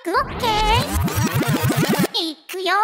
ックオッケー。いくよ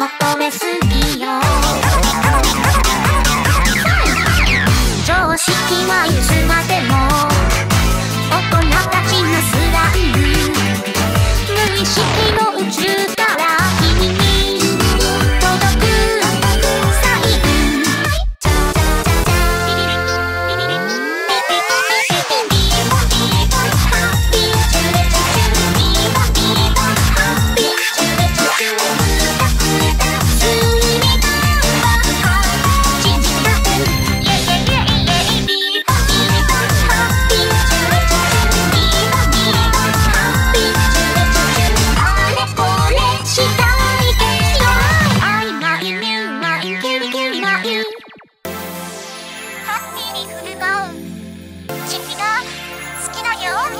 求めすハッピーにフル舞ウ好きだよ